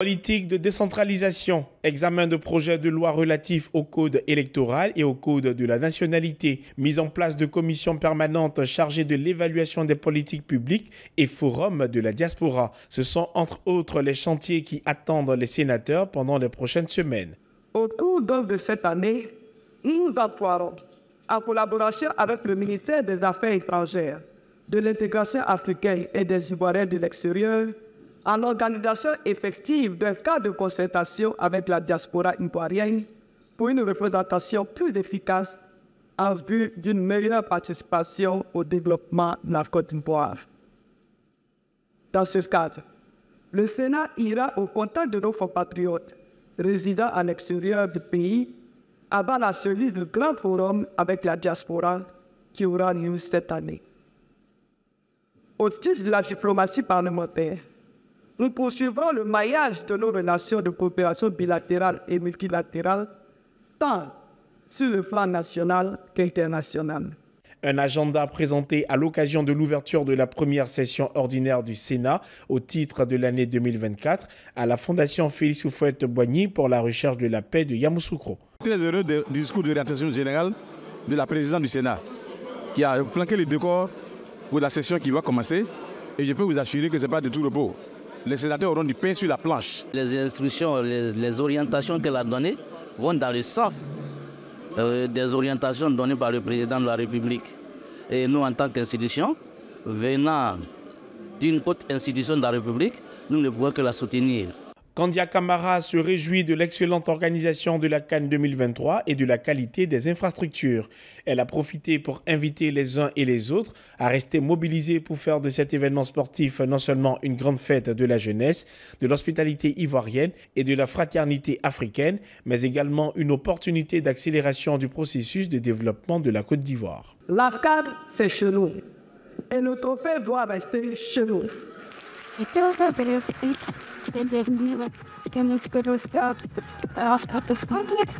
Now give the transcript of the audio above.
Politique de décentralisation, examen de projet de loi relatif au code électoral et au code de la nationalité, mise en place de commissions permanentes chargées de l'évaluation des politiques publiques et forum de la diaspora. Ce sont entre autres les chantiers qui attendent les sénateurs pendant les prochaines semaines. Au cours de cette année, nous emploierons, en collaboration avec le ministère des Affaires étrangères, de l'intégration africaine et des Ivoiriens de l'extérieur, en organisation effective d'un cadre de concertation avec la diaspora ivoirienne pour une représentation plus efficace en vue d'une meilleure participation au développement de la Côte d'Ivoire. Dans ce cadre, le Sénat ira au contact de nos compatriotes résidant à l'extérieur du pays avant la celui du grand forum avec la diaspora qui aura lieu cette année. Au titre de la diplomatie parlementaire, nous poursuivrons le maillage de nos relations de coopération bilatérale et multilatérale, tant sur le plan national qu'international. Un agenda présenté à l'occasion de l'ouverture de la première session ordinaire du Sénat au titre de l'année 2024 à la Fondation Félix Houphouët-Boigny pour la recherche de la paix de Yamoussoukro. Très heureux du discours de réintention générale de la présidente du Sénat qui a planqué le décor pour la session qui va commencer et je peux vous assurer que ce n'est pas de tout repos les sénateurs auront du pain sur la planche. Les instructions, les, orientations qu'elle a données vont dans le sens euh, des orientations données par le président de la République. Et nous, en tant qu'institution, venant d'une haute institution de la République, nous ne pouvons que la soutenir. Candia Camara se réjouit de l'excellente organisation de la Cannes 2023 et de la qualité des infrastructures. Elle a profité pour inviter les uns et les autres à rester mobilisés pour faire de cet événement sportif non seulement une grande fête de la jeunesse, de l'hospitalité ivoirienne et de la fraternité africaine, mais également une opportunité d'accélération du processus de développement de la Côte d'Ivoire. La Cannes, c'est chez nous. Et notre trophée doit rester chez nous. Wenn der Liebe, der nicht gewusst hat, rauskommt, das kommt nicht.